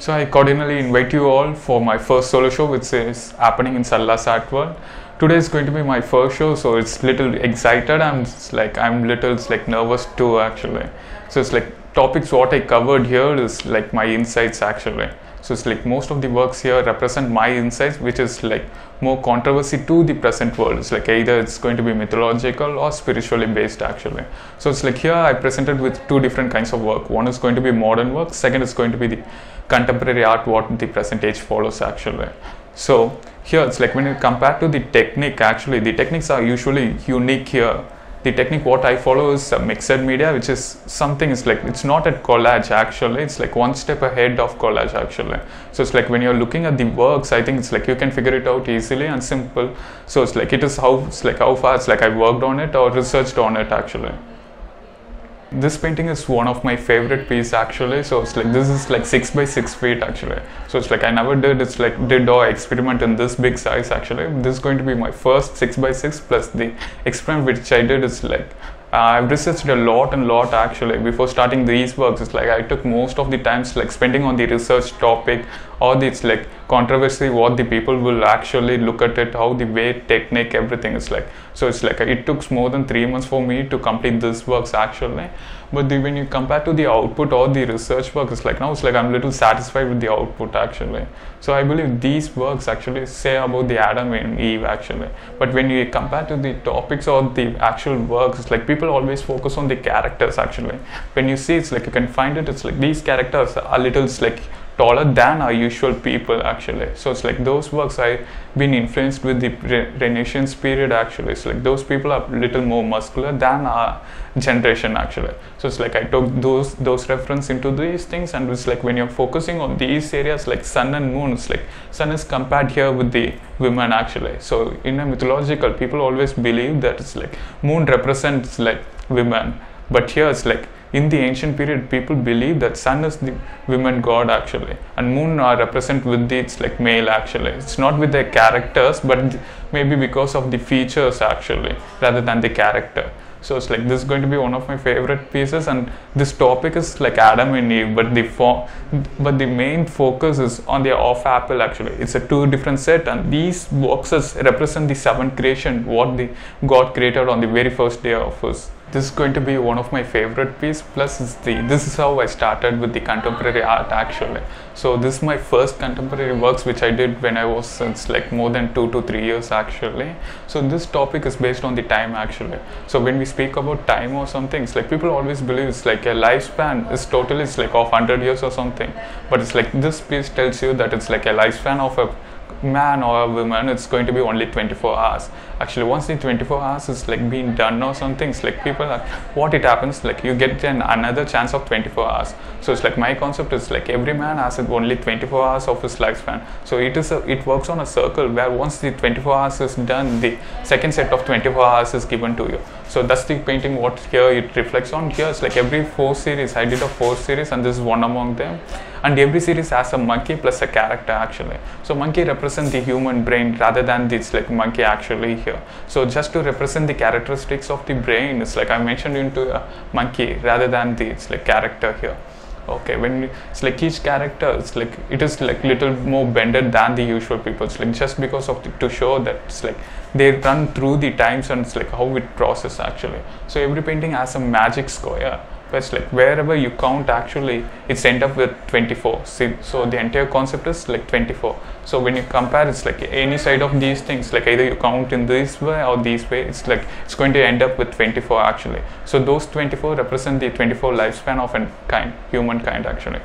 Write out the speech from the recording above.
So I cordially invite you all for my first solo show, which is happening in Sarala's Art World. Today is going to be my first show, so it's little excited. I'm like I'm little like nervous too actually. So it's like topics what I covered here is like my insights actually. So it's like most of the works here represent my insights, which is like more controversy to the present world. It's like either it's going to be mythological or spiritually based actually. So it's like here I presented with two different kinds of work. One is going to be modern work, second is going to be the contemporary art what the present age follows actually. So here it's like when you compare to the technique actually the techniques are usually unique here the technique what I follow is mixed media, which is something is like it's not at collage actually. It's like one step ahead of collage actually. So it's like when you're looking at the works, I think it's like you can figure it out easily and simple. So it's like it is how it's like how far it's like I worked on it or researched on it actually. This painting is one of my favorite piece actually. So it's like this is like six by six feet actually. So it's like I never did it's like did or experiment in this big size actually. This is going to be my first six by six plus the experiment which I did is like uh, I've researched a lot and lot actually before starting these works. It's like I took most of the times like spending on the research topic or it's like controversy what the people will actually look at it, how the way technique everything is like. So it's like uh, it took more than three months for me to complete this works actually. But the, when you compare to the output or the research work, it's like now it's like I'm a little satisfied with the output actually. So I believe these works actually say about the Adam and Eve actually. But when you compare to the topics or the actual works, it's like people always focus on the characters actually. When you see it's like you can find it, it's like these characters are little like taller than our usual people actually. So it's like those works I've been influenced with the Renaissance period actually. So like those people are a little more muscular than our generation actually. So it's like I took those those reference into these things and it's like when you're focusing on these areas like sun and moon, it's like sun is compared here with the women actually. So in a mythological people always believe that it's like moon represents like women. But here it's like in the ancient period people believe that sun is the women god actually. And moon are represent with the it's like male actually. It's not with their characters but maybe because of the features actually rather than the character. So it's like this is going to be one of my favorite pieces and this topic is like adam and eve but the form but the main focus is on the off apple actually. It's a two different set and these boxes represent the seventh creation what the god created on the very first day of his this is going to be one of my favorite piece plus the this is how i started with the contemporary art actually. So this is my first contemporary works which i did when i was since like more than two to three years actually. So this topic is based on the time actually. So when we speak about time or something it's like people always believe it's like a lifespan is totally it's like of 100 years or something. But it's like this piece tells you that it's like a lifespan of a man or a woman. It's going to be only 24 hours actually once the 24 hours is like being done or something. It's like people are what it happens like you get an another chance of 24 hours. So it's like my concept is like every man has only 24 hours of his lifespan. So it is a, it works on a circle where once the 24 hours is done the second set of 24 hours is given to you. So that's the painting what here it reflects on. Here it's like every four series i did a four series and this is one among them. And every series has a monkey plus a character actually. So monkey represents the human brain rather than this like monkey actually here so just to represent the characteristics of the brain it's like i mentioned into a monkey rather than the it's like character here. Okay when it's like each character it's like it is like little more bended than the usual people. It's like just because of the, to show that it's like they run through the times and it's like how it process actually. So every painting has a magic square like wherever you count actually it's end up with 24 See, so the entire concept is like 24 so when you compare it's like any side of these things like either you count in this way or this way it's like it's going to end up with 24 actually. So those 24 represent the 24 lifespan of a kind humankind actually